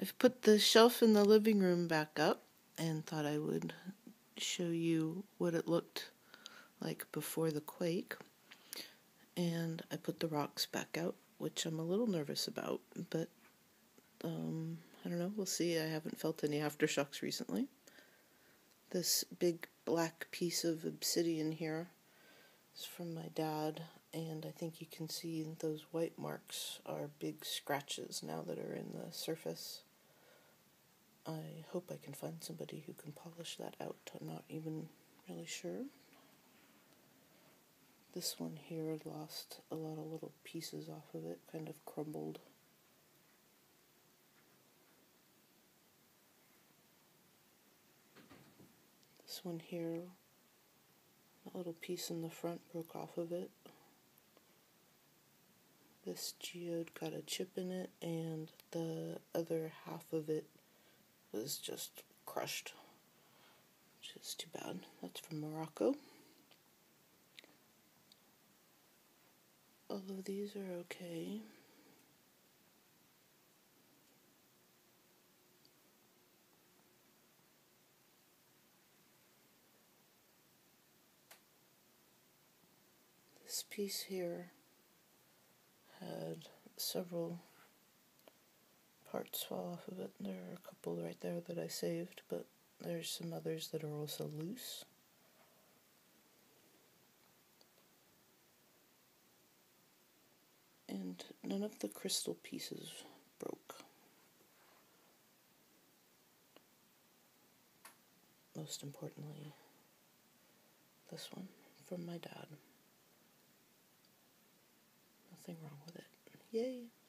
I've put the shelf in the living room back up and thought I would show you what it looked like before the quake. And I put the rocks back out, which I'm a little nervous about, but um, I don't know, we'll see. I haven't felt any aftershocks recently. This big black piece of obsidian here is from my dad, and I think you can see those white marks are big scratches now that are in the surface. I hope I can find somebody who can polish that out. I'm not even really sure. This one here lost a lot of little pieces off of it, kind of crumbled. This one here, a little piece in the front broke off of it. This geode got a chip in it, and the other half of it was just crushed, which is too bad. That's from Morocco. All of these are okay. This piece here had several parts fall off of it. There are a couple right there that I saved, but there's some others that are also loose. And none of the crystal pieces broke. Most importantly, this one from my dad. Nothing wrong with it. Yay!